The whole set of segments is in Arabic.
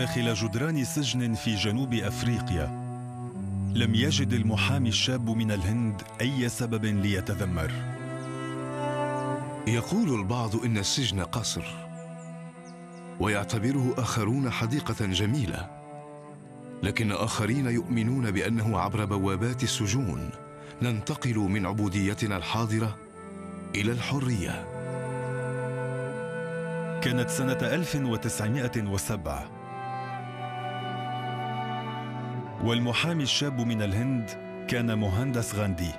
داخل جدران سجن في جنوب أفريقيا. لم يجد المحامي الشاب من الهند أي سبب ليتذمر. يقول البعض إن السجن قصر ويعتبره آخرون حديقة جميلة لكن آخرين يؤمنون بأنه عبر بوابات السجون ننتقل من عبوديتنا الحاضرة إلى الحرية. كانت سنة 1907 والمحامي الشاب من الهند كان مهندس غاندي.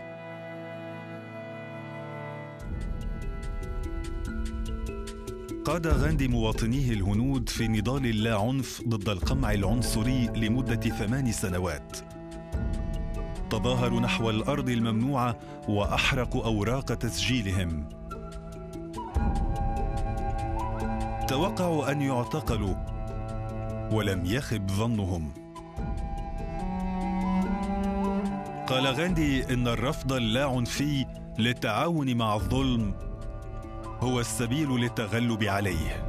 قاد غاندي مواطنيه الهنود في نضال اللا عنف ضد القمع العنصري لمدة ثمان سنوات. تظاهروا نحو الأرض الممنوعة وأحرقوا أوراق تسجيلهم. توقعوا أن يعتقلوا ولم يخب ظنهم. قال غاندي إن الرفض اللاعنفي للتعاون مع الظلم هو السبيل للتغلب عليه.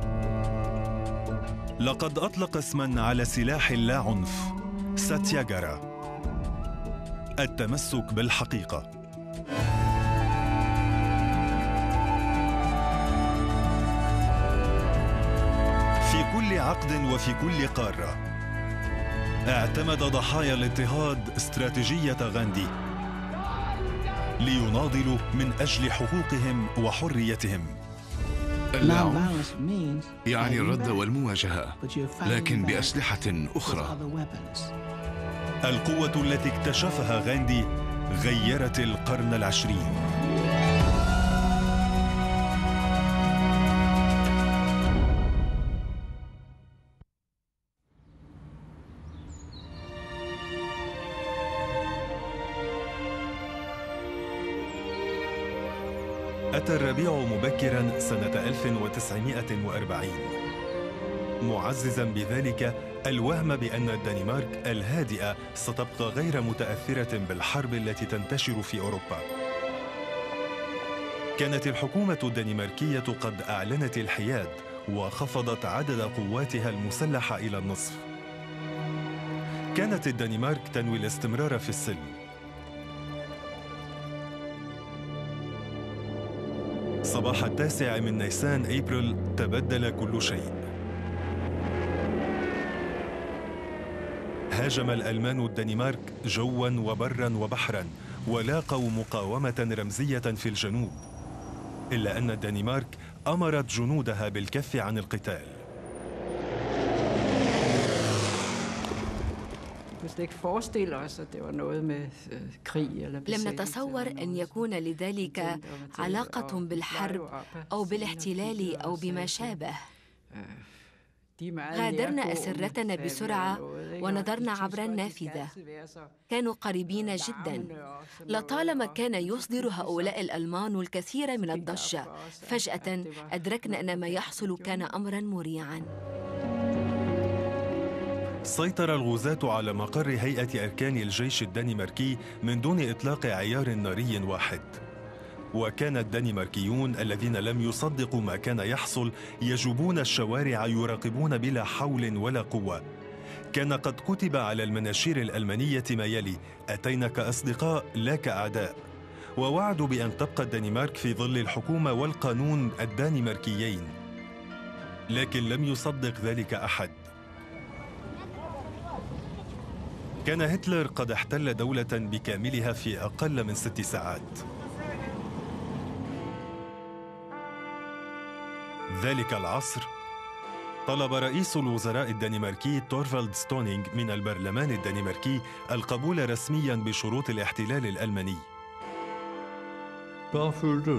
لقد أطلق اسما على سلاح اللاعنف ساتياغارا التمسك بالحقيقة. في كل عقد وفي كل قارة اعتمد ضحايا الاضطهاد استراتيجية غاندي ليناضلوا من أجل حقوقهم وحريتهم. العنف يعني الرد والمواجهة لكن بأسلحة أخرى. القوة التي اكتشفها غاندي غيرت القرن العشرين. 1940 معززا بذلك الوهم بأن الدنمارك الهادئة ستبقى غير متأثرة بالحرب التي تنتشر في أوروبا. كانت الحكومة الدنماركية قد أعلنت الحياد وخفضت عدد قواتها المسلحة إلى النصف. كانت الدنمارك تنوي الاستمرار في السلم. صباح التاسع من نيسان أبريل. تبدل كل شيء. هاجم الألمان الدنمارك جوا وبرا وبحرا ولاقوا مقاومة رمزية في الجنوب إلا أن الدنمارك أمرت جنودها بالكف عن القتال. لم نتصور أن يكون لذلك علاقة بالحرب أو بالاحتلال أو بما شابه. غادرنا أسرتنا بسرعة ونظرنا عبر النافذة. كانوا قريبين جدا. لطالما كان يصدر هؤلاء الألمان الكثير من الضجة. فجأة أدركنا أن ما يحصل كان أمرا مريعا. سيطر الغزاة على مقر هيئة أركان الجيش الدنماركي من دون إطلاق عيار ناري واحد. وكان الدنماركيون الذين لم يصدقوا ما كان يحصل يجوبون الشوارع يراقبون بلا حول ولا قوة. كان قد كتب على المناشير الألمانية ما يلي أتينا كأصدقاء لا كأعداء ووعدوا بأن تبقى الدنمارك في ظل الحكومة والقانون الدنماركيين. لكن لم يصدق ذلك أحد. كان هتلر قد احتل دولة بكاملها في أقل من ست ساعات. ذلك العصر طلب رئيس الوزراء الدنماركي تورفالد ستونينغ من البرلمان الدنماركي القبول رسميا بشروط الاحتلال الألماني.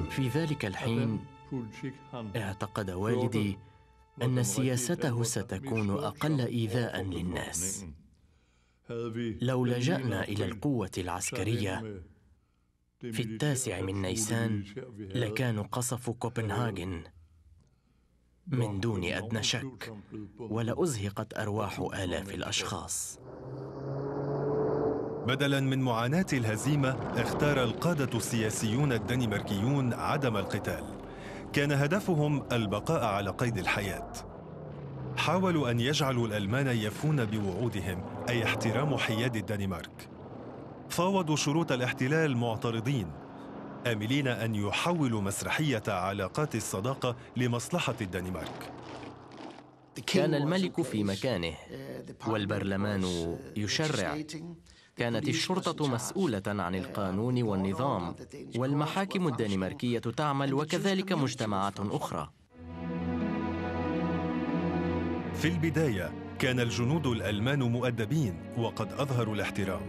في ذلك الحين اعتقد والدي أن سياسته ستكون أقل إيذاء للناس. لو لجأنا إلى القوة العسكرية في التاسع من نيسان لكانوا قصفوا كوبنهاجن من دون أدنى شك ولأزهقت أرواح آلاف الأشخاص. بدلا من معاناة الهزيمة اختار القادة السياسيون الدنماركيون عدم القتال. كان هدفهم البقاء على قيد الحياة. حاولوا أن يجعلوا الألمان يفون بوعودهم أي احترام حياد الدنمارك. فاوضوا شروط الاحتلال معترضين. آملين أن يحولوا مسرحية علاقات الصداقة لمصلحة الدنمارك. كان الملك في مكانه والبرلمان يشرع. كانت الشرطة مسؤولة عن القانون والنظام والمحاكم الدنماركية تعمل وكذلك مجتمعات أخرى. في البداية كان الجنود الألمان مؤدبين وقد أظهروا الاحترام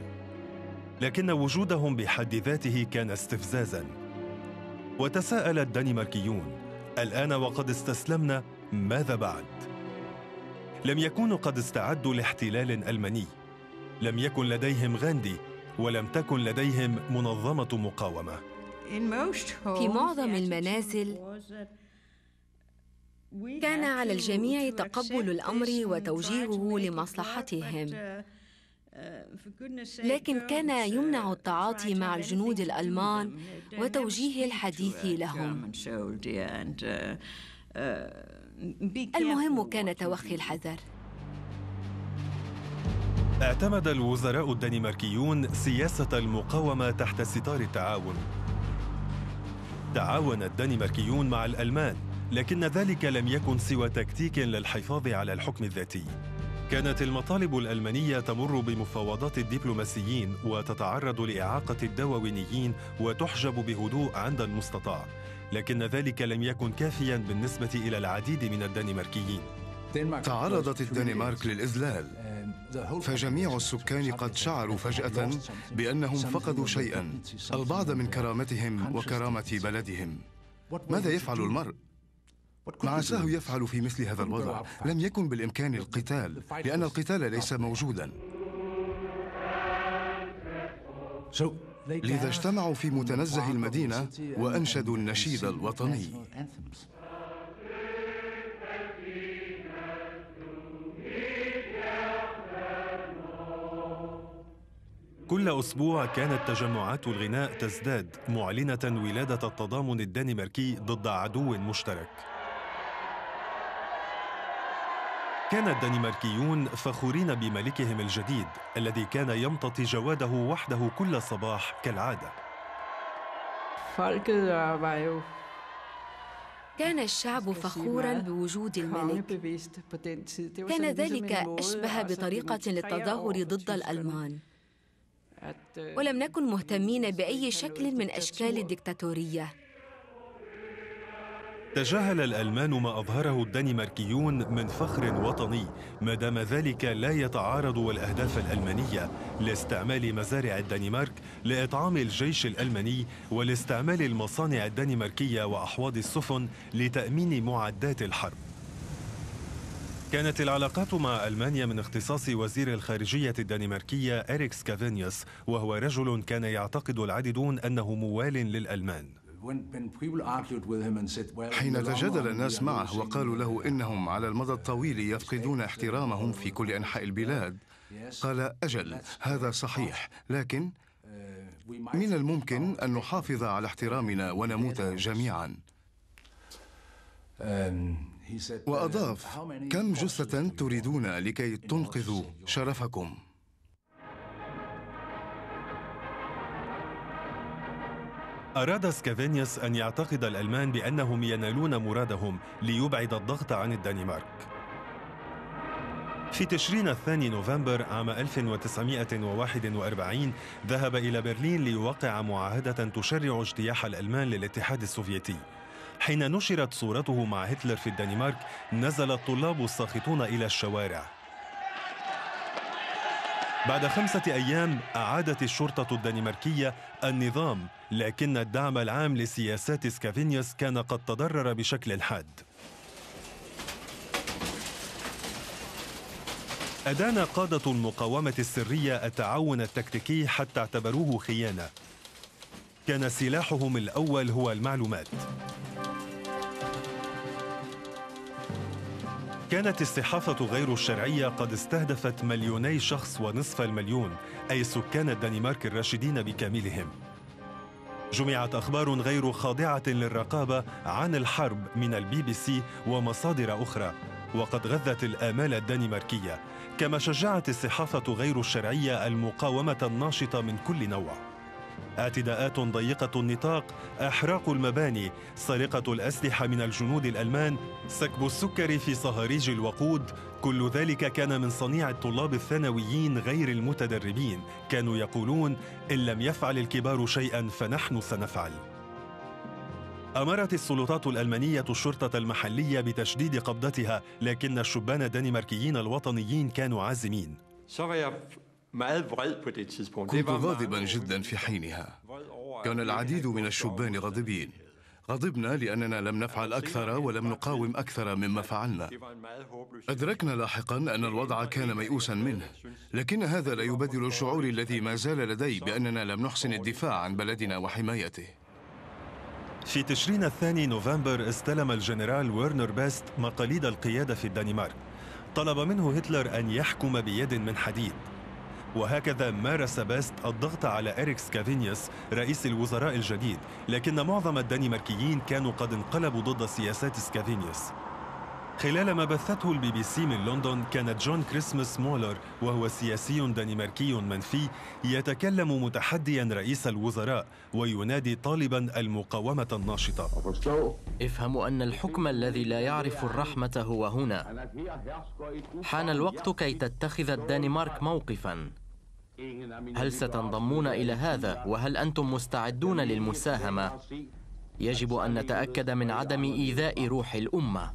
لكن وجودهم بحد ذاته كان استفزازا وتساءل الدنماركيون الآن وقد استسلمنا ماذا بعد؟ لم يكونوا قد استعدوا لاحتلال ألماني لم يكن لديهم غاندي ولم تكن لديهم منظمة مقاومة في معظم المنازل كان على الجميع تقبل الأمر وتوجيهه لمصلحتهم لكن كان يمنع التعاطي مع الجنود الألمان وتوجيه الحديث لهم. المهم كان توخي الحذر. اعتمد الوزراء الدنماركيون سياسة المقاومة تحت ستار التعاون. تعاون الدنماركيون مع الألمان، لكن ذلك لم يكن سوى تكتيك للحفاظ على الحكم الذاتي. كانت المطالب الألمانية تمر بمفاوضات الدبلوماسيين وتتعرض لإعاقة الدواوينيين وتحجب بهدوء عند المستطاع، لكن ذلك لم يكن كافيا بالنسبة إلى العديد من الدنماركيين. تعرضت الدنمارك للإذلال فجميع السكان قد شعروا فجأة بأنهم فقدوا شيئا البعض من كرامتهم وكرامة بلدهم ماذا يفعل المرء؟ ما عساه يفعل في مثل هذا الوضع لم يكن بالإمكان القتال لأن القتال ليس موجودا. لذا اجتمعوا في متنزه المدينة وأنشدوا النشيد الوطني. كل أسبوع كانت تجمعات الغناء تزداد معلنة ولادة التضامن الدنماركي ضد عدو مشترك. كان الدنماركيون فخورين بملكهم الجديد الذي كان يمتطي جواده وحده كل صباح كالعادة. كان الشعب فخورا بوجود الملك. كان ذلك أشبه بطريقة للتظاهر ضد الألمان. ولم نكن مهتمين بأي شكل من أشكال الدكتاتورية. تجاهل الألمان ما أظهره الدنماركيون من فخر وطني ما دام ذلك لا يتعارض والاهداف الألمانية لاستعمال مزارع الدنمارك لإطعام الجيش الألماني ولاستعمال المصانع الدنماركية وأحواض السفن لتأمين معدات الحرب. كانت العلاقات مع ألمانيا من اختصاص وزير الخارجية الدنماركية إريك سكافينيوس وهو رجل كان يعتقد العديدون أنه موال للألمان. حين تجادل الناس معه وقالوا له إنهم على المدى الطويل يفقدون احترامهم في كل أنحاء البلاد. قال أجل هذا صحيح. لكن من الممكن أن نحافظ على احترامنا ونموت جميعاً. وأضاف كم جثة تريدون لكي تنقذوا شرفكم؟ أراد سكافينيوس أن يعتقد الألمان بأنهم ينالون مرادهم ليبعد الضغط عن الدنمارك. في تشرين الثاني نوفمبر عام 1941 ذهب إلى برلين ليوقع معاهدة تشرع اجتياح الألمان للاتحاد السوفيتي. حين نشرت صورته مع هتلر في الدنمارك نزل الطلاب الساخطون إلى الشوارع. بعد خمسة أيام أعادت الشرطة الدنماركية النظام لكن الدعم العام لسياسات سكافينيوس كان قد تضرر بشكل حاد. أدان قادة المقاومة السرية التعاون التكتيكي حتى اعتبروه خيانة. كان سلاحهم الأول هو المعلومات. كانت الصحافة غير الشرعية قد استهدفت مليوني شخص ونصف المليون أي سكان الدنمارك الراشدين بكاملهم. جمعت أخبار غير خاضعة للرقابة عن الحرب من البي بي سي ومصادر أخرى وقد غذت الآمال الدنماركية كما شجعت الصحافة غير الشرعية المقاومة الناشطة من كل نوع. اعتداءات ضيقة النطاق أحراق المباني سرقة الأسلحة من الجنود الألمان سكب السكر في صهاريج الوقود كل ذلك كان من صنيع الطلاب الثانويين غير المتدربين. كانوا يقولون إن لم يفعل الكبار شيئا فنحن سنفعل. أمرت السلطات الألمانية الشرطة المحلية بتشديد قبضتها لكن الشبان الدنماركيين الوطنيين كانوا عازمين. كنت غاضبا جدا في حينها. كان العديد من الشبان غاضبين. غضبنا لأننا لم نفعل أكثر ولم نقاوم أكثر مما فعلنا. أدركنا لاحقا أن الوضع كان ميؤوسا منه. لكن هذا لا يبدل الشعور الذي ما زال لدي بأننا لم نحسن الدفاع عن بلدنا وحمايته. في تشرين الثاني نوفمبر استلم الجنرال ويرنر بيست مقاليد القيادة في الدنمارك. طلب منه هتلر أن يحكم بيد من حديد. وهكذا مارس بيست الضغط على إريك سكافينيوس رئيس الوزراء الجديد لكن معظم الدنماركيين كانوا قد انقلبوا ضد سياسات سكافينيوس. خلال ما بثته البي بي سي من لندن كان جون كريسمس مولر وهو سياسي دنماركي منفي يتكلم متحديا رئيس الوزراء وينادي طالبا المقاومة الناشطة. افهموا أن الحكم الذي لا يعرف الرحمة هو هنا. حان الوقت كي تتخذ الدنمارك موقفا. هل ستنضمون إلى هذا؟ وهل أنتم مستعدون للمساهمة؟ يجب أن نتأكد من عدم إيذاء روح الأمة.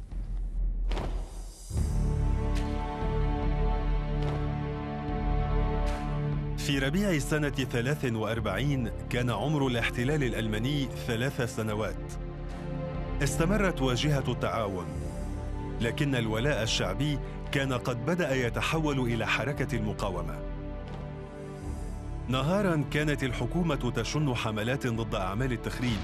في ربيع سنة 43 كان عمر الاحتلال الألماني ثلاث سنوات. استمرت واجهة التعاون. لكن الولاء الشعبي كان قد بدأ يتحول إلى حركة المقاومة. نهارا كانت الحكومة تشن حملات ضد أعمال التخريب.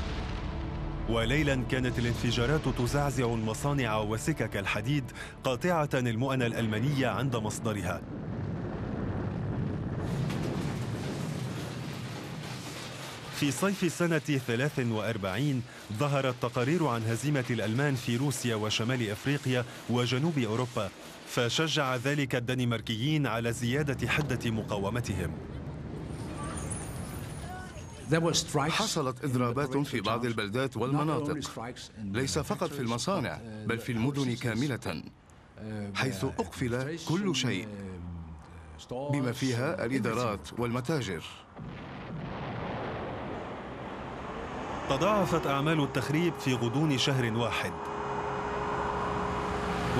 وليلا كانت الانفجارات تزعزع المصانع وسكك الحديد قاطعة المؤن الألمانية عند مصدرها. في صيف سنة 43 ظهرت تقارير عن هزيمة الألمان في روسيا وشمال أفريقيا وجنوب أوروبا فشجع ذلك الدنماركيين على زيادة حدة مقاومتهم. حصلت إضرابات في بعض البلدات والمناطق. ليس فقط في المصانع بل في المدن كاملة. حيث أقفل كل شيء. بما فيها الإدارات والمتاجر. تضاعفت أعمال التخريب في غضون شهر واحد.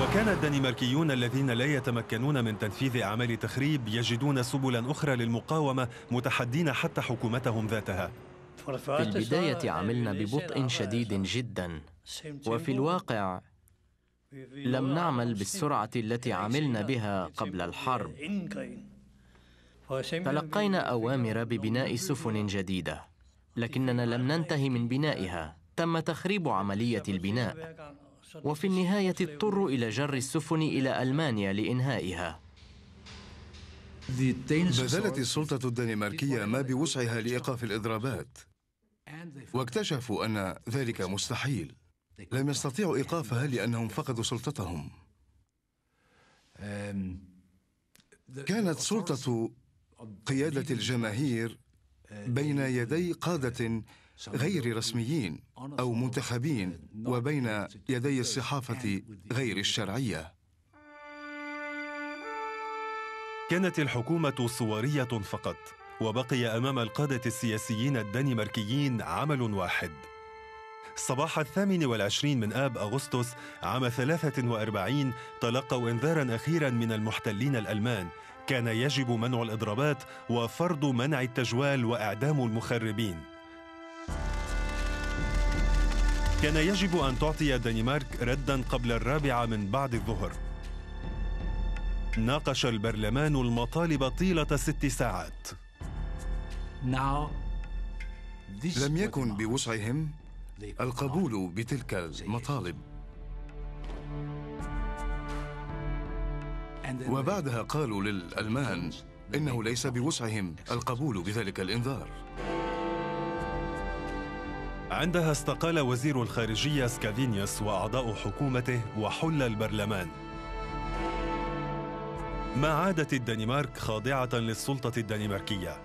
وكان الدنماركيون الذين لا يتمكنون من تنفيذ أعمال التخريب يجدون سبلا أخرى للمقاومة متحدين حتى حكومتهم ذاتها. في البداية عملنا ببطء شديد جدا. وفي الواقع لم نعمل بالسرعة التي عملنا بها قبل الحرب. تلقينا أوامر ببناء سفن جديدة لكننا لم ننتهي من بنائها. تم تخريب عملية البناء. وفي النهاية اضطروا إلى جر السفن إلى ألمانيا لإنهائها. بذلت السلطة الدنماركية ما بوسعها لإيقاف الإضرابات. واكتشفوا أن ذلك مستحيل. لم يستطيعوا إيقافها لأنهم فقدوا سلطتهم. كانت سلطة قيادة الجماهير بين يدي قادة غير رسميين أو منتخبين وبين يدي الصحافة غير الشرعية. كانت الحكومة صورية فقط وبقي أمام القادة السياسيين الدنماركيين عمل واحد. صباح الثامن والعشرين من آب أغسطس عام 43 تلقوا إنذارا أخيرا من المحتلين الألمان. كان يجب منع الإضرابات وفرض منع التجوال وإعدام المخربين. كان يجب أن تعطي الدنمارك ردا قبل الرابعة من بعد الظهر. ناقش البرلمان المطالب طيلة ست ساعات. لم يكن بوسعهم القبول بتلك المطالب. وبعدها قالوا للألمان إنه ليس بوسعهم القبول بذلك الإنذار. عندها استقال وزير الخارجية سكافينيوس وأعضاء حكومته وحل البرلمان. ما عادت الدنمارك خاضعة للسلطة الدنماركية.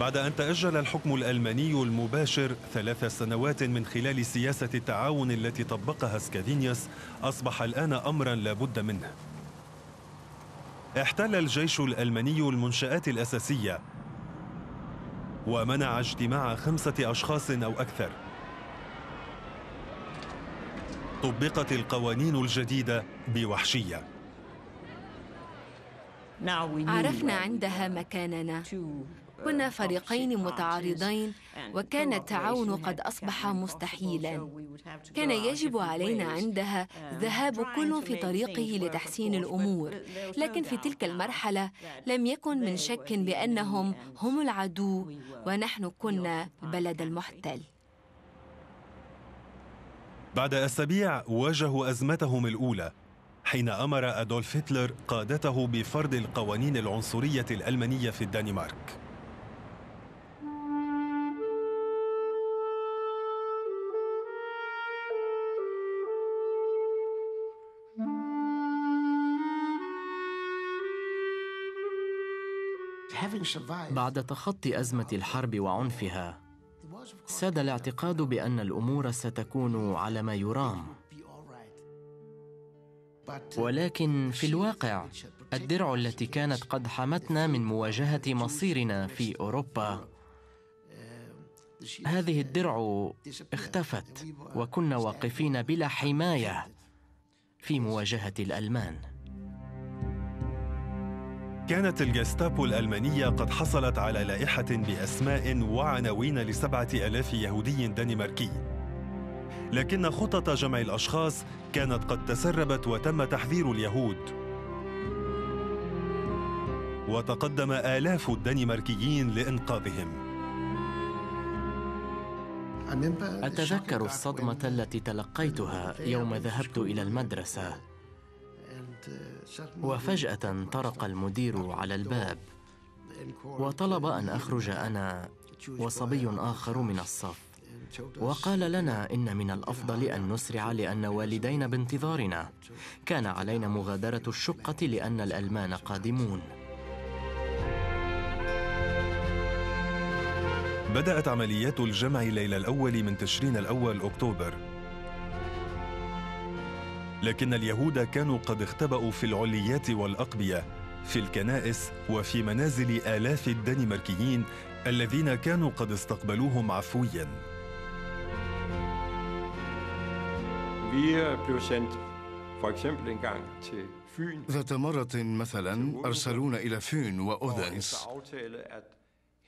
بعد أن تأجل الحكم الألماني المباشر ثلاث سنوات من خلال سياسة التعاون التي طبقها سكافينيوس أصبح الآن أمرا لا بد منه. احتل الجيش الألماني المنشآت الأساسية ومنع اجتماع خمسة أشخاص أو أكثر. طبقت القوانين الجديدة بوحشية. عرفنا عندها مكاننا. كنا فريقين متعارضين وكان التعاون قد أصبح مستحيلا. كان يجب علينا عندها ذهاب كل في طريقه لتحسين الأمور لكن في تلك المرحلة لم يكن من شك بأنهم هم العدو ونحن كنا البلد المحتل. بعد أسابيع واجهوا أزمتهم الأولى حين أمر أدولف هتلر قادته بفرض القوانين العنصرية الألمانية في الدنمارك. بعد تخطي أزمة الحرب وعنفها ساد الاعتقاد بأن الأمور ستكون على ما يرام. ولكن في الواقع الدرع التي كانت قد حمتنا من مواجهة مصيرنا في أوروبا هذه الدرع اختفت وكنا واقفين بلا حماية في مواجهة الألمان. كانت الجستابو الألمانية قد حصلت على لائحة بأسماء وعناوين لسبعة ألاف يهودي دنماركي. لكن خطط جمع الأشخاص كانت قد تسربت وتم تحذير اليهود. وتقدم آلاف الدنماركيين لإنقاذهم. أتذكر الصدمة التي تلقيتها يوم ذهبت إلى المدرسة. وفجأة طرق المدير على الباب. وطلب أن أخرج أنا وصبي آخر من الصف. وقال لنا إن من الأفضل أن نسرع لأن والدينا بانتظارنا. كان علينا مغادرة الشقة لأن الألمان قادمون. بدأت عمليات الجمع ليلة الأول من تشرين الأول أكتوبر. لكن اليهود كانوا قد اختبأوا في العليات والأقبية في الكنائس وفي منازل آلاف الدنماركيين الذين كانوا قد استقبلوهم عفويا. ذات مرة مثلا أرسلونا إلى فين وأودنس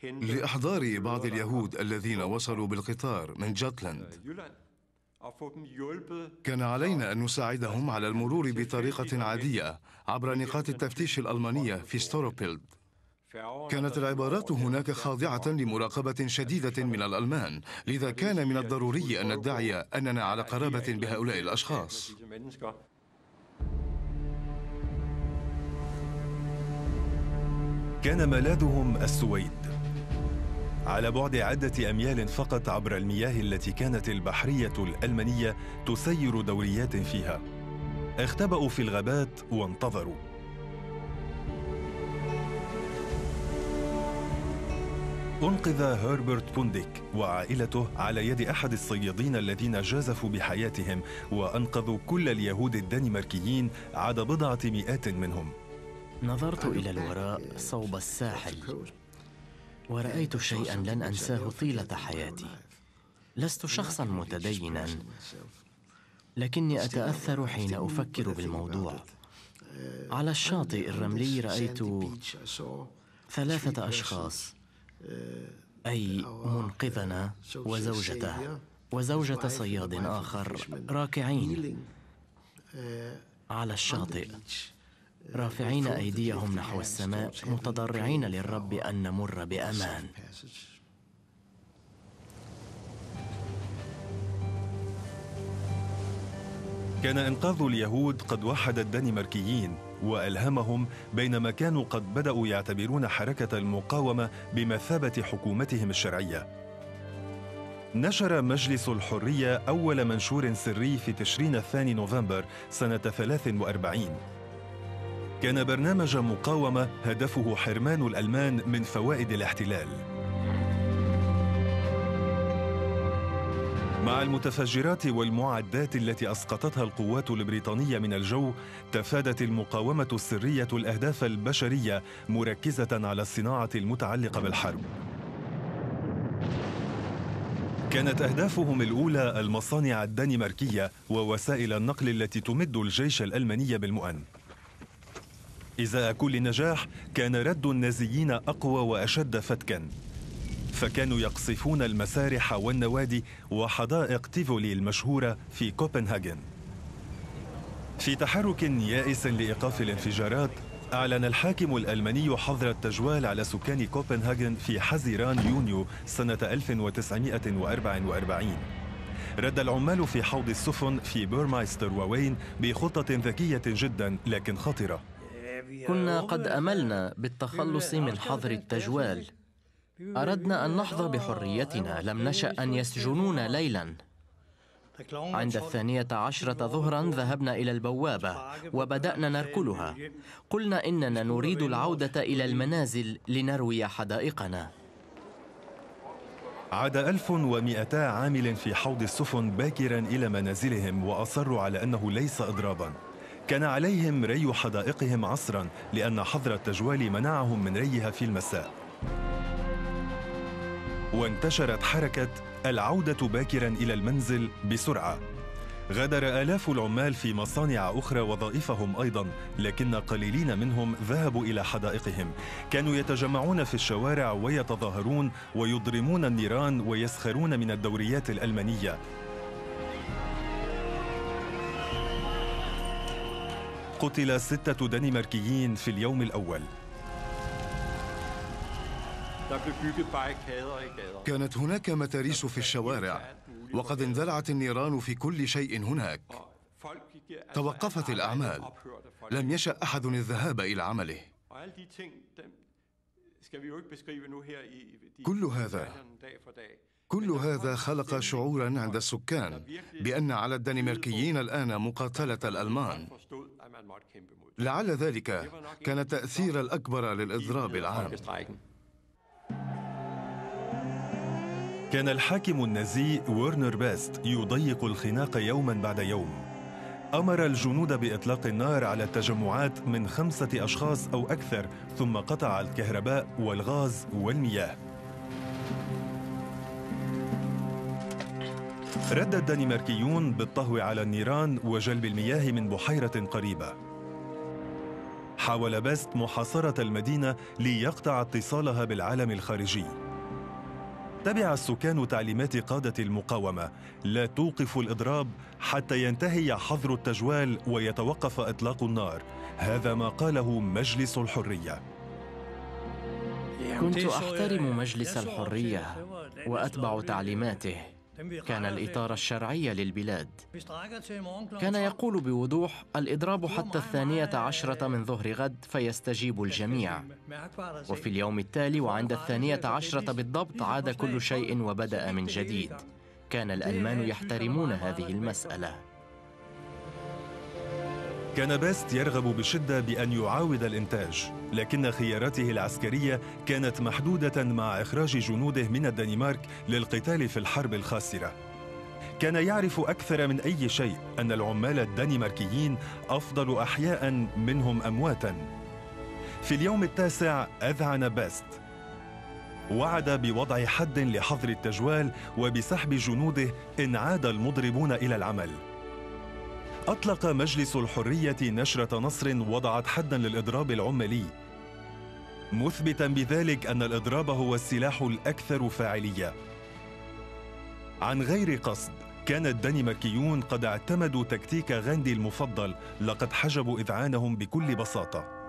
لإحضار بعض اليهود الذين وصلوا بالقطار من جوتلاند كان علينا أن نساعدهم على المرور بطريقة عادية عبر نقاط التفتيش الألمانية في ستوروبيلد كانت العبارات هناك خاضعة لمراقبة شديدة من الألمان لذا كان من الضروري أن ندعي أننا على قرابة بهؤلاء الأشخاص. كان ملاذهم السويد. على بعد عدة أميال فقط عبر المياه التي كانت البحرية الألمانية تسير دوريات فيها. اختبأوا في الغابات وانتظروا. أنقذ هربرت بونديك وعائلته على يد أحد الصيادين الذين جازفوا بحياتهم وأنقذوا كل اليهود الدنماركيين عدا بضعة مئات منهم. نظرت إلى الوراء صوب الساحل. ورأيت شيئا لن أنساه طيلة حياتي. لست شخصا متدينا لكني أتأثر حين أفكر بالموضوع. على الشاطئ الرملي رأيت ثلاثة أشخاص أي منقذنا وزوجته وزوجة صياد آخر راكعين. على الشاطئ. رافعين أيديهم نحو السماء متضرعين للرب أن نمر بأمان. كان إنقاذ اليهود قد وحد الدنماركيين وألهمهم بينما كانوا قد بدأوا يعتبرون حركة المقاومة بمثابة حكومتهم الشرعية. نشر مجلس الحرية أول منشور سري في تشرين الثاني نوفمبر سنة 43 كان برنامج مقاومة هدفه حرمان الألمان من فوائد الاحتلال. مع المتفجرات والمعدات التي أسقطتها القوات البريطانية من الجو تفادت المقاومة السرية الأهداف البشرية مركزة على الصناعة المتعلقة بالحرب. كانت أهدافهم الأولى المصانع الدنماركية ووسائل النقل التي تمد الجيش الألماني بالمؤن. ازاء كل نجاح كان رد النازيين أقوى وأشد فتكا. فكانوا يقصفون المسارح والنوادي وحدائق تيفولي المشهورة في كوبنهاجن. في تحرك يائس لإيقاف الانفجارات أعلن الحاكم الألماني حظر التجوال على سكان كوبنهاجن في حزيران يونيو سنة 1944 رد العمال في حوض السفن في بورمايستر ووين بخطة ذكية جدا لكن خطرة. كنا قد أملنا بالتخلص من حظر التجوال. أردنا أن نحظى بحريتنا. لم نشأ أن يسجنونا ليلاً. عند الثانية عشرة ظهرا ذهبنا إلى البوابة وبدأنا نركلها. قلنا إننا نريد العودة إلى المنازل لنروي حدائقنا. عاد 1200 عامل في حوض السفن باكرا إلى منازلهم وأصروا على أنه ليس إضرابا. كان عليهم ري حدائقهم عصرا لأن حظر التجوال منعهم من ريها في المساء. وانتشرت حركة العودة باكرا إلى المنزل بسرعة. غادر آلاف العمال في مصانع أخرى وظائفهم أيضا لكن قليلين منهم ذهبوا إلى حدائقهم. كانوا يتجمعون في الشوارع ويتظاهرون ويضرمون النيران ويسخرون من الدوريات الألمانية. قتل ستة دنماركيين في اليوم الأول. كانت هناك متاريس في الشوارع وقد اندلعت النيران في كل شيء هناك. توقفت الأعمال. لم يشأ أحد الذهاب إلى عمله. كل هذا كل هذا خلق شعورا عند السكان بأن على الدنماركيين الآن مقاتلة الألمان. لعل ذلك كان التأثير الأكبر للإضراب العام. كان الحاكم النازي ورنر باست يضيق الخناق يوما بعد يوم. أمر الجنود بإطلاق النار على التجمعات من خمسة أشخاص أو أكثر ثم قطع الكهرباء والغاز والمياه. رد الدنماركيون بالطهو على النيران وجلب المياه من بحيرة قريبة. حاول باست محاصرة المدينة ليقطع اتصالها بالعالم الخارجي. تبع السكان تعليمات قادة المقاومة. لا توقفوا الإضراب حتى ينتهي حظر التجوال ويتوقف إطلاق النار. هذا ما قاله مجلس الحرية. كنت أحترم مجلس الحرية وأتبع تعليماته. كان الإطار الشرعي للبلاد. كان يقول بوضوح الإضراب حتى الثانية عشرة من ظهر غد فيستجيب الجميع. وفي اليوم التالي وعند الثانية عشرة بالضبط عاد كل شيء وبدأ من جديد. كان الألمان يحترمون هذه المسألة. كان باست يرغب بشدة بأن يعاود الإنتاج لكن خياراته العسكرية كانت محدودة مع إخراج جنوده من الدنمارك للقتال في الحرب الخاسرة. كان يعرف أكثر من أي شيء أن العمال الدنماركيين أفضل أحياء منهم أمواتا. في اليوم التاسع أذعن باست وعد بوضع حد لحظر التجوال وبسحب جنوده إن عاد المضربون إلى العمل. أطلق مجلس الحرية نشرة نصر وضعت حدا للإضراب العمالي. مثبتا بذلك أن الإضراب هو السلاح الأكثر فاعلية. عن غير قصد كان الدنماركيون قد اعتمدوا تكتيك غاندي المفضل لقد حجبوا إذعانهم بكل بساطة.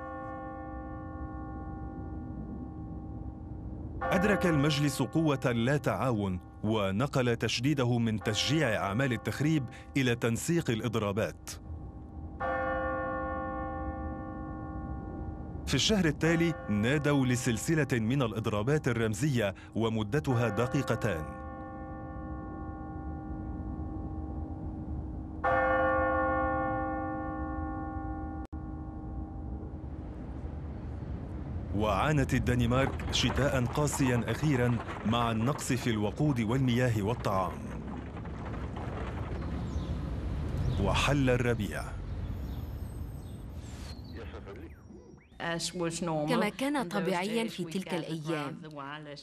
أدرك المجلس قوة لا تعاون ونقل تشديده من تشجيع أعمال التخريب إلى تنسيق الإضرابات. في الشهر التالي نادوا لسلسلة من الإضرابات الرمزية ومدتها دقيقتان. وعانت الدنمارك شتاء قاسيا أخيرا مع النقص في الوقود والمياه والطعام. وحل الربيع. كما كان طبيعيا في تلك الأيام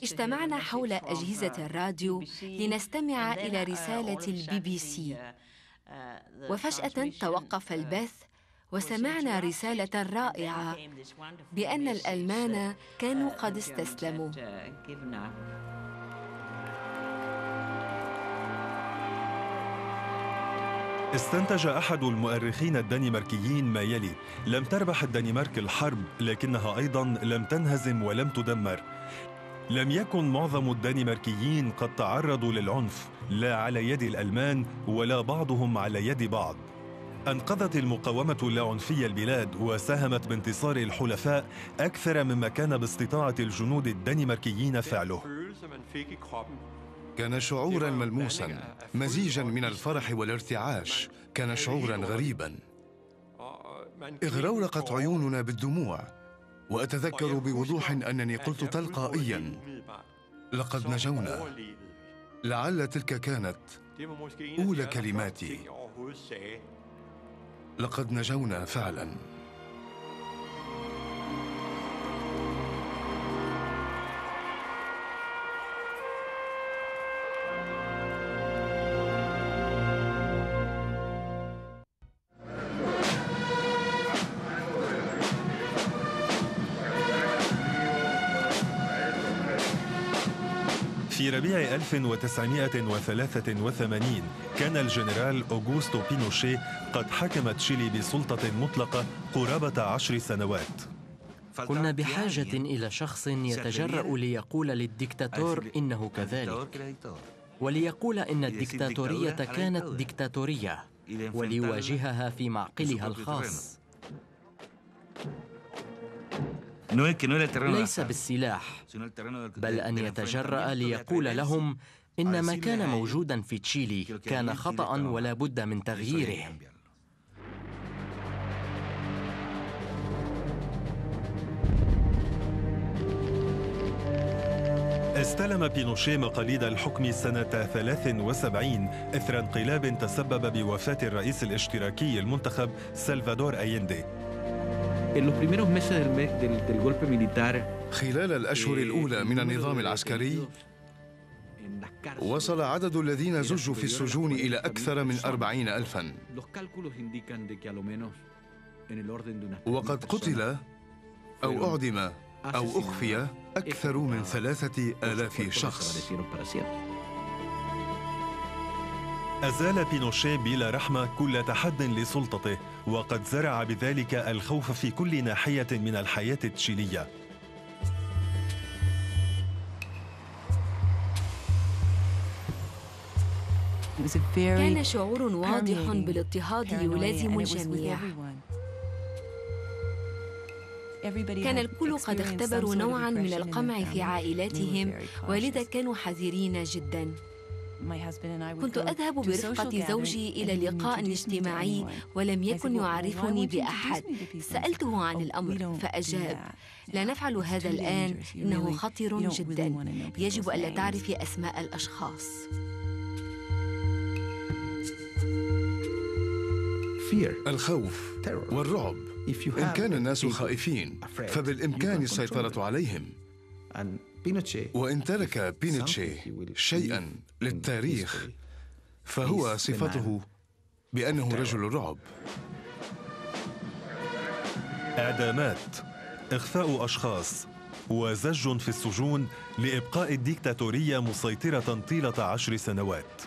اجتمعنا حول أجهزة الراديو لنستمع إلى رسالة البي بي سي. وفجأة توقف البث وسمعنا رسالة رائعة بأن الألمان كانوا قد استسلموا استنتج أحد المؤرخين الدنماركيين ما يلي: لم تربح الدنمارك الحرب لكنها أيضا لم تنهزم ولم تدمر. لم يكن معظم الدنماركيين قد تعرضوا للعنف لا على يد الألمان ولا بعضهم على يد بعض. أنقذت المقاومة اللاعنفية البلاد وساهمت بانتصار الحلفاء أكثر مما كان باستطاعة الجنود الدنماركيين فعله. كان شعورا ملموسا مزيجا من الفرح والارتعاش. كان شعورا غريبا. اغرورقت عيوننا بالدموع وأتذكر بوضوح أنني قلت تلقائيا لقد نجونا. لعل تلك كانت أولى كلماتي. لقد نجونا فعلا. 1983 كان الجنرال أوغوستو بينوشي قد حكم تشيلي بسلطة مطلقة قرابة عشر سنوات. كنا بحاجة إلى شخص يتجرأ ليقول للدكتاتور إنه كذلك. وليقول إن الدكتاتورية كانت دكتاتورية وليواجهها في معقلها الخاص. ليس بالسلاح بل أن يتجرأ ليقول لهم إن ما كان موجودا في تشيلي كان خطأ ولا بد من تغييره. استلم بينوشي مقاليد الحكم سنة 73 إثر انقلاب تسبب بوفاة الرئيس الاشتراكي المنتخب سلفادور أيندي. خلال الأشهر الأولى من النظام العسكري وصل عدد الذين زجوا في السجون إلى أكثر من أربعين ألفا. وقد قتل أو أعدم أو أخفي أكثر من ثلاثة آلاف شخص. أزال بينوشي بلا رحمة كل تحد لسلطته وقد زرع بذلك الخوف في كل ناحية من الحياة التشيلية كان شعور واضح بالاضطهاد يلازم الجميع كان الكل قد اختبروا نوعا من القمع في عائلاتهم ولذا كانوا حذرين جدا. كنت أذهب برفقة زوجي إلى لقاء اجتماعي ولم يكن يعرفني بأحد. سألته عن الأمر فأجاب لا نفعل هذا الآن إنه خطر جدا. يجب ألا تعرفي أسماء الأشخاص. الخوف والرعب. إن كان الناس خائفين فبالإمكان السيطرة عليهم. وإن ترك بينيتشي شيئا للتاريخ فهو صفته بأنه رجل رعب. إعدامات. إخفاء أشخاص. وزج في السجون لإبقاء الديكتاتورية مسيطرة طيلة عشر سنوات.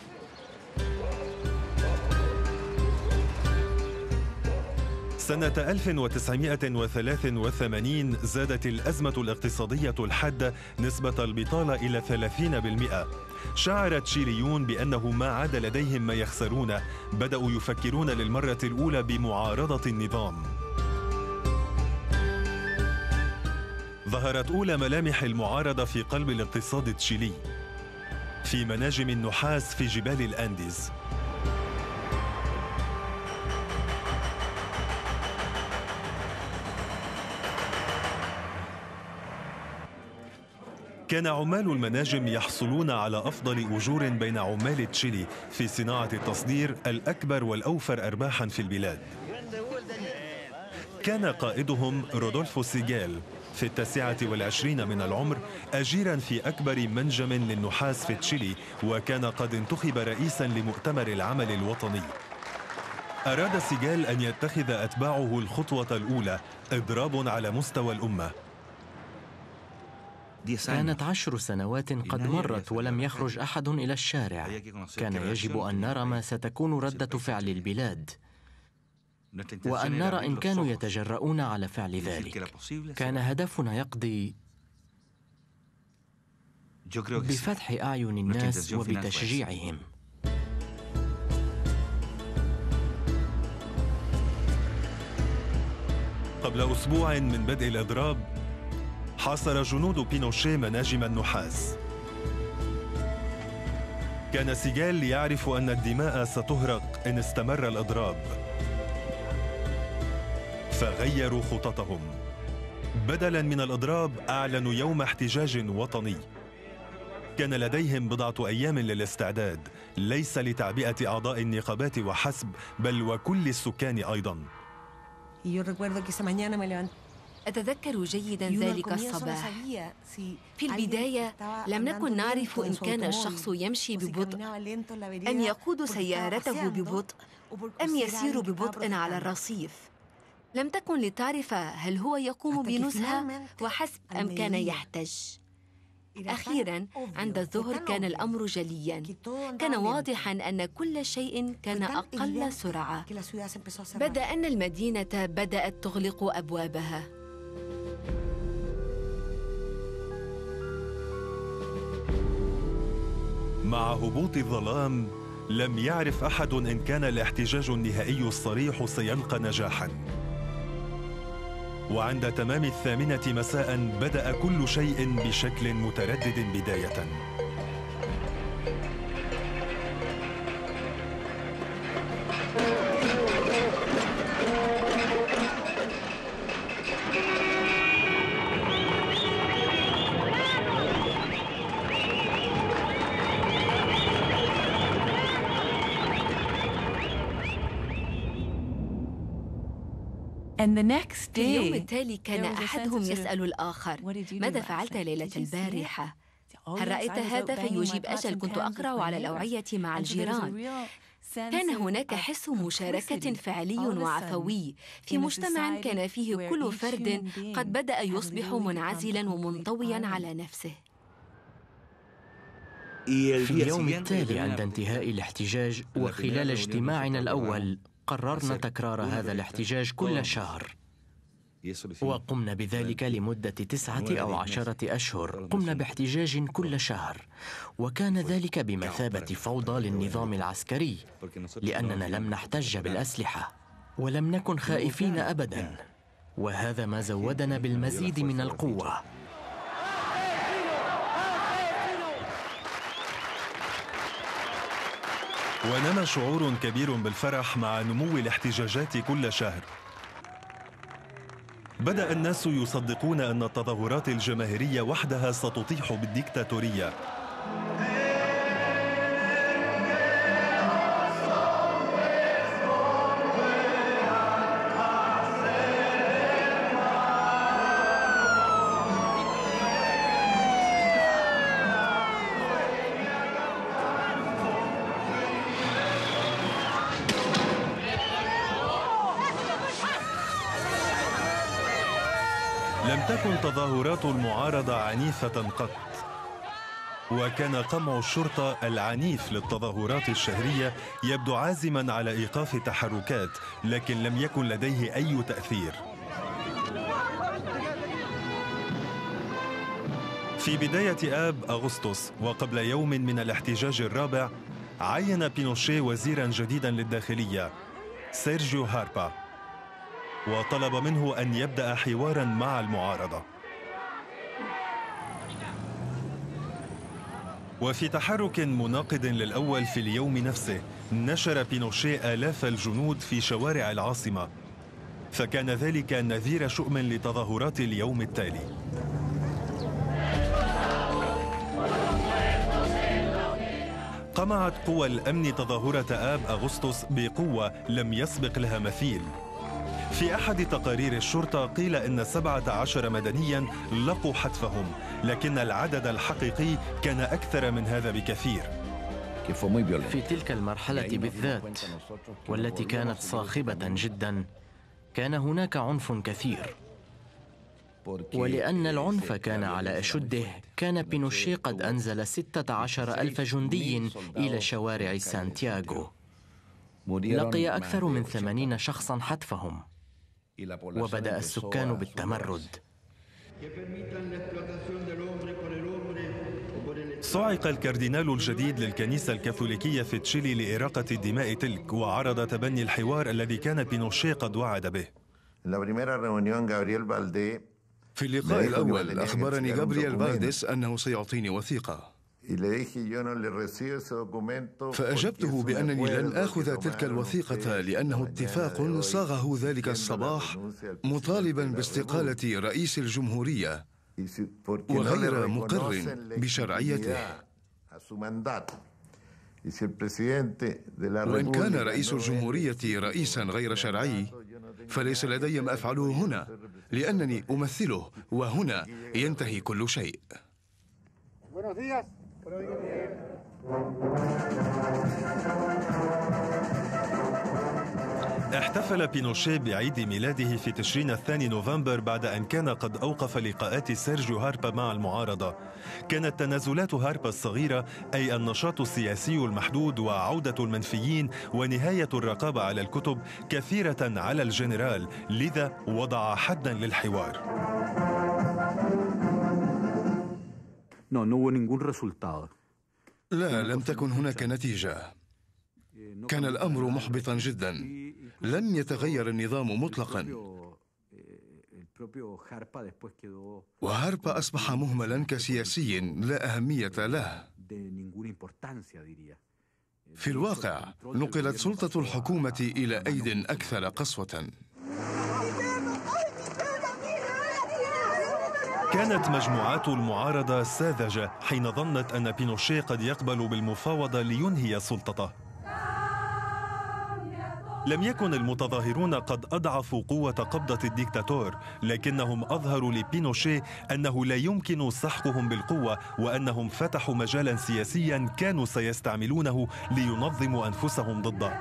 سنة 1983 زادت الأزمة الاقتصادية الحادة نسبة البطالة إلى 30%. شعر تشيليون بأنه ما عاد لديهم ما يخسرونه، بدأوا يفكرون للمرة الأولى بمعارضة النظام. ظهرت أولى ملامح المعارضة في قلب الاقتصاد التشيلي في مناجم النحاس في جبال الأنديز كان عمال المناجم يحصلون على أفضل أجور بين عمال تشيلي في صناعة التصدير الأكبر والأوفر أرباحا في البلاد. كان قائدهم رودولفو سيجال في التاسعة والعشرين من العمر أجيرا في أكبر منجم للنحاس في تشيلي وكان قد انتخب رئيسا لمؤتمر العمل الوطني. أراد سيجال أن يتخذ أتباعه الخطوة الأولى إضراب على مستوى الأمة. كانت عشر سنوات قد مرت ولم يخرج أحد إلى الشارع. كان يجب أن نرى ما ستكون ردة فعل البلاد. وأن نرى إن كانوا يتجرؤون على فعل ذلك. كان هدفنا يقضي بفتح أعين الناس وبتشجيعهم. قبل أسبوع من بدء الإضراب حاصر جنود بينوشي مناجم النحاس. كان سيجال يعرف أن الدماء ستهرق إن استمر الإضراب. فغيروا خططهم. بدلا من الإضراب أعلنوا يوم احتجاج وطني. كان لديهم بضعة أيام للاستعداد ليس لتعبئة أعضاء النقابات وحسب بل وكل السكان أيضاً. أتذكر جيدا ذلك الصباح. في البداية لم نكن نعرف إن كان الشخص يمشي ببطء. أم يقود سيارته ببطء؟ أم يسير ببطء على الرصيف؟ لم تكن لتعرف هل هو يقوم بنزهة وحسب أم كان يحتج. أخيرا عند الظهر كان الأمر جليا. كان واضحا أن كل شيء كان أقل سرعة. بدأ أن المدينة بدأت تغلق أبوابها. مع هبوط الظلام لم يعرف أحد إن كان الاحتجاج النهائي الصريح سيلقى نجاحا. وعند تمام الثامنة مساء بدأ كل شيء بشكل متردد بداية. في اليوم التالي كان أحدهم يسأل الآخر ماذا فعلت ليلة البارحة؟ هل رأيت هذا فيجيب أجل؟ كنت أقرأ على الأوعية مع الجيران. كان هناك حس مشاركة فعلي وعفوي. في مجتمع كان فيه كل فرد قد بدأ يصبح منعزلا ومنطويا على نفسه. في اليوم التالي عند انتهاء الاحتجاج وخلال اجتماعنا الأول. قررنا تكرار هذا الاحتجاج كل شهر. وقمنا بذلك لمدة تسعة أو عشرة أشهر. قمنا باحتجاج كل شهر. وكان ذلك بمثابة فوضى للنظام العسكري لأننا لم نحتج بالأسلحة ولم نكن خائفين أبدا. وهذا ما زودنا بالمزيد من القوة. ونما شعور كبير بالفرح مع نمو الاحتجاجات كل شهر. بدأ الناس يصدقون أن التظاهرات الجماهيرية وحدها ستطيح بالديكتاتورية. تكن تظاهرات المعارضة عنيفة قط. وكان قمع الشرطة العنيف للتظاهرات الشهرية يبدو عازما على إيقاف التحركات لكن لم يكن لديه أي تأثير. في بداية آب أغسطس وقبل يوم من الاحتجاج الرابع عين بينوشي وزيرا جديدا للداخلية سيرجيو هاربا. وطلب منه أن يبدأ حوارا مع المعارضة. وفي تحرك مناقض للأول في اليوم نفسه نشر بينوشيه آلاف الجنود في شوارع العاصمة. فكان ذلك نذير شؤم لتظاهرات اليوم التالي. قمعت قوى الأمن تظاهرة آب أغسطس بقوة لم يسبق لها مثيل. في أحد تقارير الشرطة قيل إن 17 مدنيا لقوا حتفهم لكن العدد الحقيقي كان أكثر من هذا بكثير. في تلك المرحلة بالذات والتي كانت صاخبة جدا كان هناك عنف كثير. ولأن العنف كان على أشده كان بينوشي قد أنزل 16 ألف جندي إلى شوارع سانتياغو. لقي أكثر من ثمانين شخصا حتفهم. وبدأ السكان بالتمرد. صعق الكاردينال الجديد للكنيسة الكاثوليكية في تشيلي لإراقة الدماء تلك وعرض تبني الحوار الذي كان بينوشي قد وعد به. في اللقاء الأول أخبرني جابرييل فالديس أنه سيعطيني وثيقة. فأجبته بأنني لن آخذ تلك الوثيقة لأنه اتفاق صاغه ذلك الصباح مطالبا باستقالة رئيس الجمهورية. وغير مقر بشرعيته. وإن كان رئيس الجمهورية رئيسا غير شرعي فليس لدي ما أفعله هنا لأنني أمثله وهنا ينتهي كل شيء. احتفل بينوشي بعيد ميلاده في تشرين الثاني نوفمبر بعد أن كان قد أوقف لقاءات سيرجيو هاربا مع المعارضة. كانت تنازلات هاربا الصغيرة أي النشاط السياسي المحدود وعودة المنفيين ونهاية الرقابة على الكتب كثيرة على الجنرال لذا وضع حدا للحوار. No, hubo ningún resultado. لا لم تكن هناك نتيجة. كان الأمر محبطا جدا. لن يتغير النظام مطلقا. وهاربا أصبح مهملا كسياسي لا أهمية له. في الواقع نقلت سلطة الحكومة إلى أيد أكثر قسوة. كانت مجموعات المعارضة ساذجة حين ظنت أن بينوشي قد يقبل بالمفاوضة لينهي سلطته. لم يكن المتظاهرون قد أضعفوا قوة قبضة الديكتاتور لكنهم أظهروا لبينوشي أنه لا يمكن سحقهم بالقوة وأنهم فتحوا مجالا سياسيا كانوا سيستعملونه لينظموا أنفسهم ضده.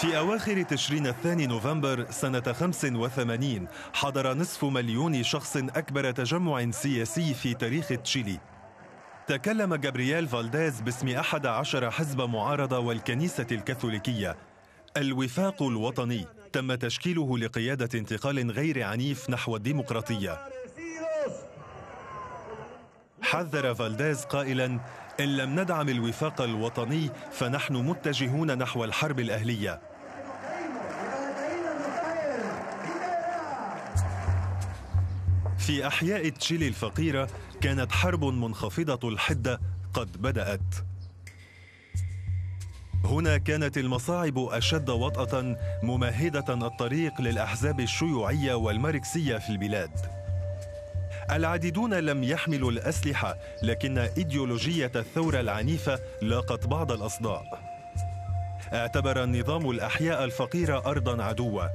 في أواخر تشرين الثاني نوفمبر سنة 85 حضر نصف مليون شخص أكبر تجمع سياسي في تاريخ تشيلي. تكلم جابرييل فالديز باسم أحد عشر حزب معارضة والكنيسة الكاثوليكية. الوفاق الوطني تم تشكيله لقيادة انتقال غير عنيف نحو الديمقراطية. حذر فالديز قائلا إن لم ندعم الوفاق الوطني فنحن متجهون نحو الحرب الأهلية. في أحياء تشيلي الفقيرة كانت حرب منخفضة الحدة قد بدأت. هنا كانت المصاعب أشد وطأة ممهدة الطريق للأحزاب الشيوعية والماركسية في البلاد. العديدون لم يحملوا الأسلحة لكن إيديولوجية الثورة العنيفة لاقت بعض الأصداء. اعتبر النظام الأحياء الفقيرة أرضا عدوة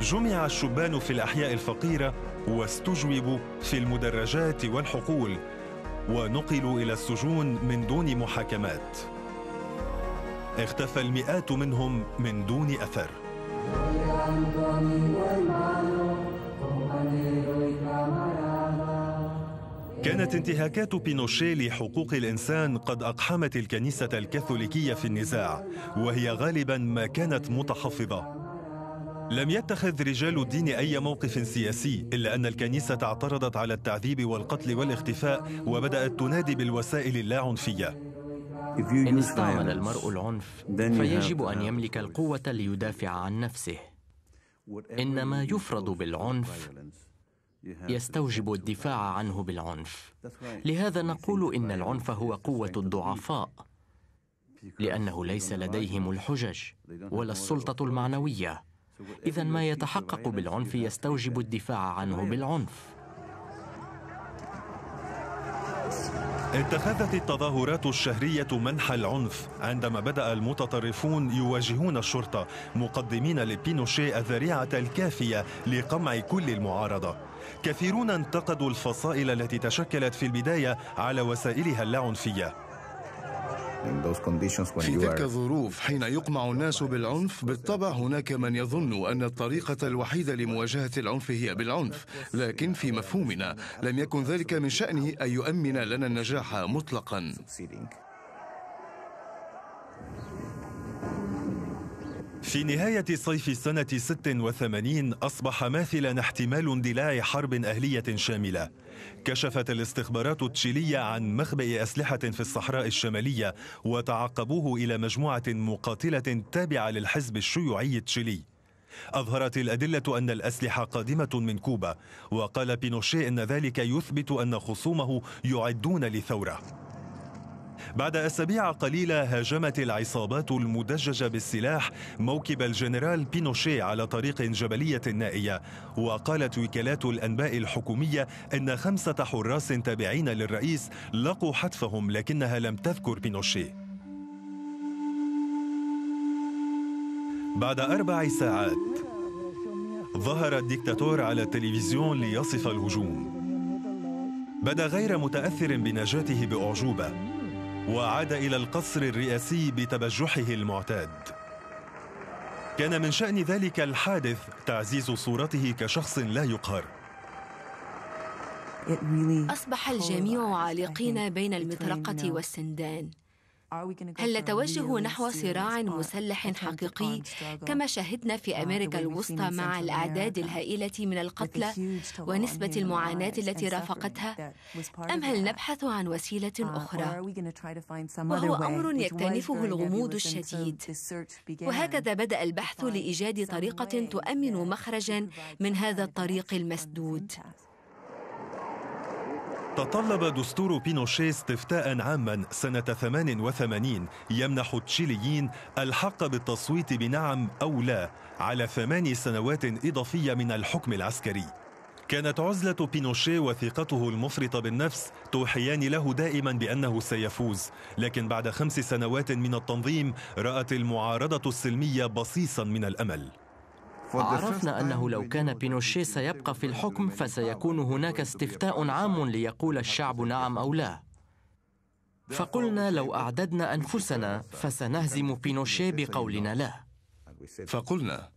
جمع الشبان في الأحياء الفقيرة واستجوبوا في المدرجات والحقول ونقلوا إلى السجون من دون محاكمات. اختفى المئات منهم من دون أثر. كانت انتهاكات بينوشي لحقوق الإنسان قد أقحمت الكنيسة الكاثوليكية في النزاع وهي غالبا ما كانت متحفظة. لم يتخذ رجال الدين أي موقف سياسي إلا أن الكنيسة اعترضت على التعذيب والقتل والاختفاء وبدأت تنادي بالوسائل اللاعنفية. إن استعمل المرء العنف فيجب أن يملك القوة ليدافع عن نفسه. إنما يفرض بالعنف يستوجب الدفاع عنه بالعنف. لهذا نقول إن العنف هو قوة الضعفاء لأنه ليس لديهم الحجج ولا السلطة المعنوية. إذا ما يتحقق بالعنف يستوجب الدفاع عنه بالعنف. اتخذت التظاهرات الشهرية منح العنف عندما بدأ المتطرفون يواجهون الشرطة مقدمين لبينوشي الذريعة الكافية لقمع كل المعارضة. كثيرون انتقدوا الفصائل التي تشكلت في البداية على وسائلها اللاعنفية في تلك الظروف حين يقمع الناس بالعنف بالطبع هناك من يظن أن الطريقة الوحيدة لمواجهة العنف هي بالعنف. لكن في مفهومنا لم يكن ذلك من شأنه أن يؤمن لنا النجاح مطلقا. في نهاية صيف سنة 86 أصبح ماثلا احتمال اندلاع حرب أهلية شاملة. كشفت الاستخبارات التشيلية عن مخبئ أسلحة في الصحراء الشمالية وتعقبوه إلى مجموعة مقاتلة تابعة للحزب الشيوعي التشيلي. أظهرت الأدلة أن الأسلحة قادمة من كوبا وقال بينوشي أن ذلك يثبت أن خصومه يعدون لثورة. بعد أسابيع قليلة هاجمت العصابات المدججة بالسلاح موكب الجنرال بينوشي على طريق جبلية نائية وقالت وكالات الأنباء الحكومية أن خمسة حراس تابعين للرئيس لقوا حتفهم لكنها لم تذكر بينوشي بعد أربع ساعات ظهر الدكتاتور على التلفزيون ليصف الهجوم. بدا غير متأثر بنجاته بأعجوبة. وعاد إلى القصر الرئاسي بتبجحه المعتاد. كان من شأن ذلك الحادث تعزيز صورته كشخص لا يقهر. أصبح الجميع عالقين بين المطرقة والسندان. هل نتوجه نحو صراع مسلح حقيقي؟ كما شهدنا في أمريكا الوسطى مع الأعداد الهائلة من القتلى ونسبة المعاناة التي رافقتها. أم هل نبحث عن وسيلة أخرى؟ وهو أمر يكتنفه الغموض الشديد. وهكذا بدأ البحث لإيجاد طريقة تؤمن مخرجا من هذا الطريق المسدود. تطلب دستور بينوشي استفتاء عاما سنة 88 يمنح التشيليين الحق بالتصويت بنعم أو لا على ثمان سنوات إضافية من الحكم العسكري. كانت عزلة بينوشي وثقته المفرطة بالنفس توحيان له دائما بأنه سيفوز لكن بعد خمس سنوات من التنظيم رأت المعارضة السلمية بصيصا من الأمل. عرفنا أنه لو كان بينوشي سيبقى في الحكم فسيكون هناك استفتاء عام ليقول الشعب نعم أو لا. فقلنا لو أعددنا أنفسنا فسنهزم بينوشي بقولنا لا. فقلنا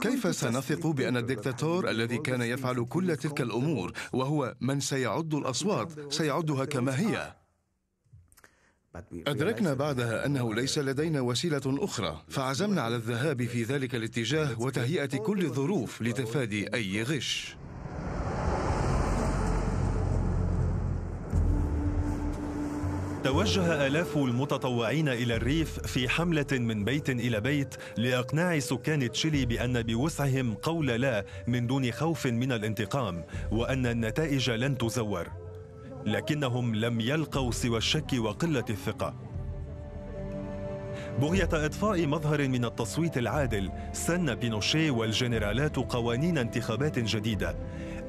كيف سنثق بأن الدكتاتور الذي كان يفعل كل تلك الأمور وهو من سيعد الأصوات سيعدها كما هي؟ أدركنا بعدها أنه ليس لدينا وسيلة أخرى. فعزمنا على الذهاب في ذلك الاتجاه وتهيئة كل الظروف لتفادي أي غش. توجه آلاف المتطوعين إلى الريف في حملة من بيت إلى بيت لإقناع سكان تشيلي بأن بوسعهم قول لا من دون خوف من الانتقام وأن النتائج لن تزور. لكنهم لم يلقوا سوى الشك وقلة الثقة. بغية إضفاء مظهر من التصويت العادل سن بينوشي والجنرالات قوانين انتخابات جديدة.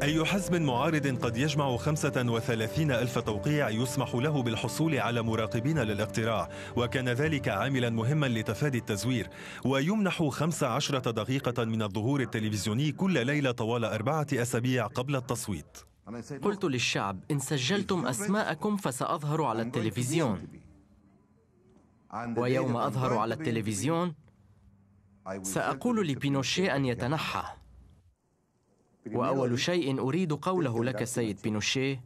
أي حزب معارض قد يجمع 35 ألف توقيع يسمح له بالحصول على مراقبين للاقتراع وكان ذلك عاملا مهما لتفادي التزوير. ويمنح 15 دقيقة من الظهور التلفزيوني كل ليلة طوال أربعة أسابيع قبل التصويت. قلت للشعب إن سجلتم أسماءكم فسأظهر على التلفزيون. ويوم أظهر على التلفزيون سأقول لبينوشي أن يتنحى. وأول شيء أريد قوله لك السيد بينوشي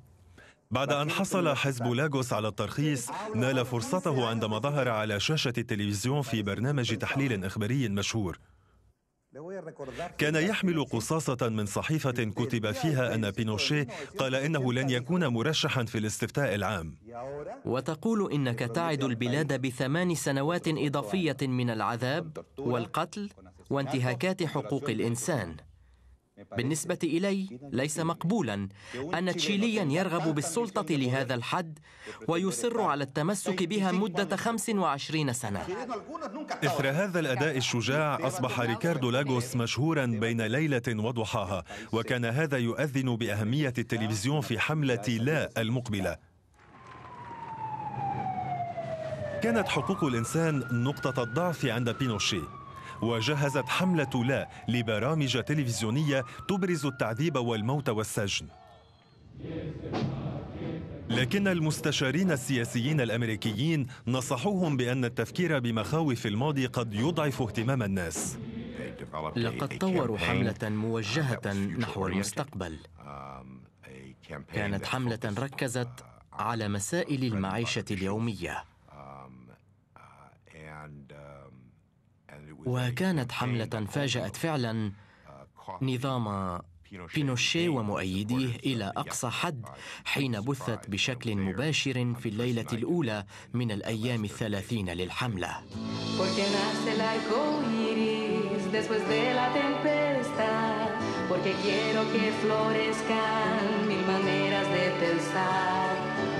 بعد أن حصل حزب لاغوس على الترخيص نال فرصته عندما ظهر على شاشة التلفزيون في برنامج تحليل إخباري مشهور. كان يحمل قصاصة من صحيفة كتب فيها أن بينوشي قال إنه لن يكون مرشحا في الاستفتاء العام. وتقول إنك تعد البلاد بثمان سنوات إضافية من العذاب والقتل وانتهاكات حقوق الإنسان. بالنسبة إلي ليس مقبولا أن تشيليا يرغب بالسلطة لهذا الحد ويصر على التمسك بها مدة 25 سنة. إثر هذا الأداء الشجاع أصبح ريكاردو لاغوس مشهورا بين ليلة وضحاها وكان هذا يؤذن بأهمية التلفزيون في حملة لا المقبلة. كانت حقوق الإنسان نقطة الضعف عند بينوشي. وجهزت حملة لا لبرامج تلفزيونية تبرز التعذيب والموت والسجن. لكن المستشارين السياسيين الأمريكيين نصحوهم بأن التفكير بمخاوف الماضي قد يضعف اهتمام الناس. لقد طوروا حملة موجهة نحو المستقبل. كانت حملة ركزت على مسائل المعيشة اليومية. وكانت حملة فاجأت فعلا. نظام بينوشي ومؤيديه إلى أقصى حد حين بثت بشكل مباشر في الليلة الأولى من الأيام الثلاثين للحملة.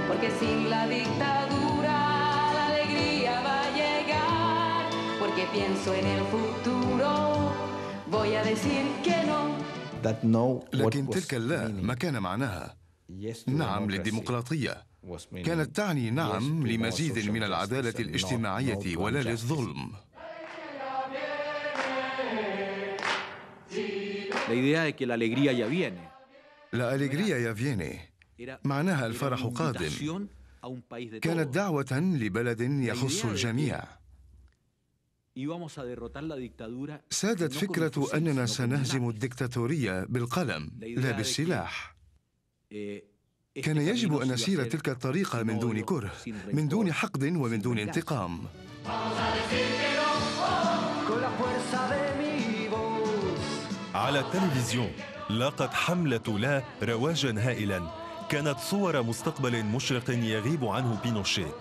Porque sin la dictadura Porque pienso en el futuro, voy a decir que no. لكن تلك اللا ما كان معناها. نعم للديمقراطية. كانت تعني نعم لمزيد من العدالة الاجتماعية ولا للظلم. لا أليغريا يا فيني معناها الفرح قادم. كانت دعوة لبلد يخص الجميع. سادت فكرة أننا سنهزم الدكتاتورية بالقلم لا بالسلاح. كان يجب أن نسير تلك الطريقة من دون كره من دون حقد ومن دون انتقام. على التلفزيون لاقت حملة لا رواجا هائلا. كانت صور مستقبل مشرق يغيب عنه بينوشيه.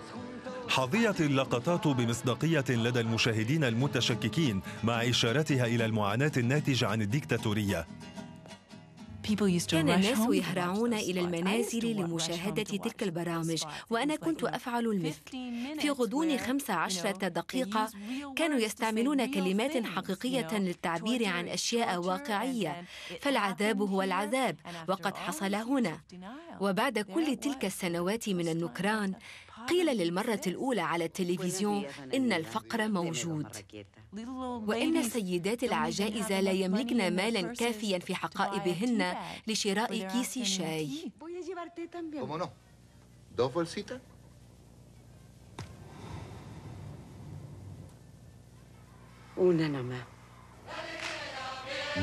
حظيت اللقطات بمصداقية لدى المشاهدين المتشككين مع إشارتها إلى المعاناة الناتجة عن الديكتاتورية. كان الناس يهرعون إلى المنازل لمشاهدة تلك البرامج وأنا كنت أفعل المثل. في غضون خمس عشرة دقيقة كانوا يستعملون كلمات حقيقية للتعبير عن أشياء واقعية. فالعذاب هو العذاب وقد حصل هنا. وبعد كل تلك السنوات من النكران قيل للمرة الأولى على التلفزيون إن الفقر موجود وإن السيدات العجائز لا يملكن مالا كافيا في حقائبهن لشراء كيس شاي.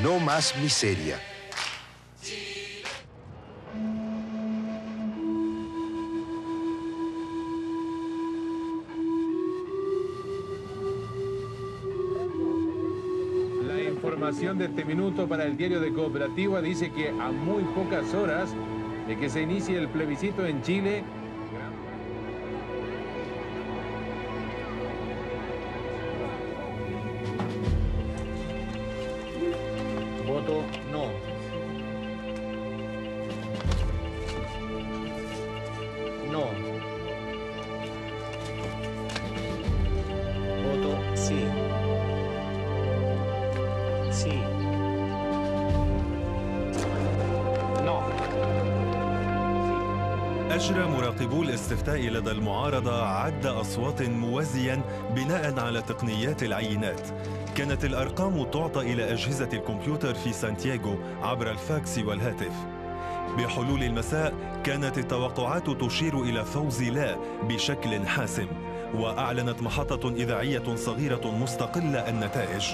No más miseria. Información de este minuto para el diario de Cooperativa dice que a muy pocas horas de que se inicie el plebiscito en Chile, لدى المعارضة عد أصوات موازيا بناء على تقنيات العينات. كانت الأرقام تعطى إلى أجهزة الكمبيوتر في سانتياغو عبر الفاكس والهاتف. بحلول المساء كانت التوقعات تشير إلى فوز لا بشكل حاسم وأعلنت محطة إذاعية صغيرة مستقلة النتائج.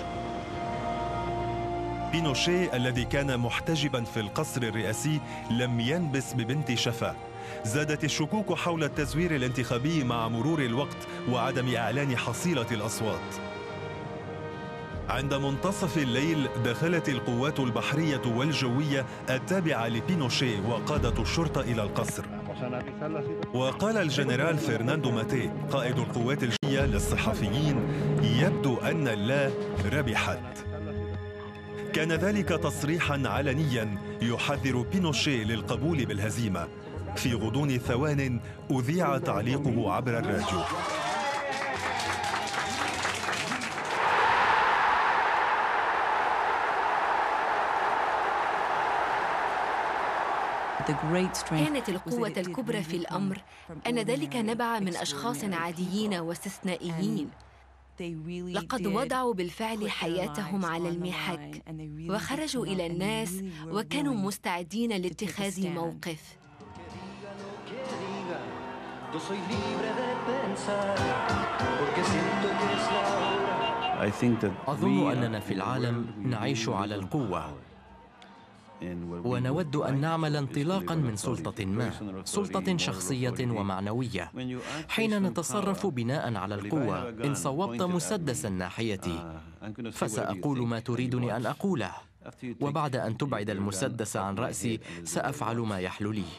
بينوشيه الذي كان محتجبا في القصر الرئاسي لم ينبس ببنت شفا. زادت الشكوك حول التزوير الانتخابي مع مرور الوقت وعدم إعلان حصيلة الأصوات. عند منتصف الليل دخلت القوات البحرية والجوية التابعة لبينوشيه وقادة الشرطة إلى القصر. وقال الجنرال فرناندو ماتي قائد القوات الجوية للصحفيين يبدو أن اللا ربحت. كان ذلك تصريحا علنيا يحذر بينوشي للقبول بالهزيمة. في غضون ثوان أذيع تعليقه عبر الراديو. كانت القوة الكبرى في الأمر أن ذلك نبع من أشخاص عاديين واستثنائيين لقد وضعوا بالفعل حياتهم على المحك وخرجوا إلى الناس وكانوا مستعدين لاتخاذ موقف. أظن أننا في العالم نعيش على القوة. ونود أن نعمل انطلاقا من سلطة ما. سلطة شخصية ومعنوية. حين نتصرف بناء على القوة. إن صوبت مسدسا ناحيتي. فسأقول ما تريدني أن أقوله. وبعد أن تبعد المسدس عن رأسي سأفعل ما يحلو لي.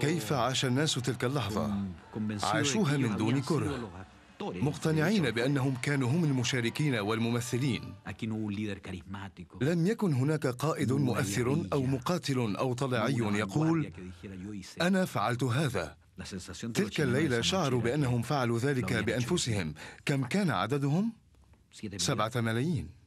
كيف عاش الناس تلك اللحظة؟ عاشوها من دون كره. مقتنعين بأنهم كانوا هم المشاركين والممثلين. لم يكن هناك قائد مؤثر أو مقاتل أو طلعي يقول أنا فعلت هذا. تلك الليلة شعروا بأنهم فعلوا ذلك بأنفسهم. كم كان عددهم؟ سبعة ملايين.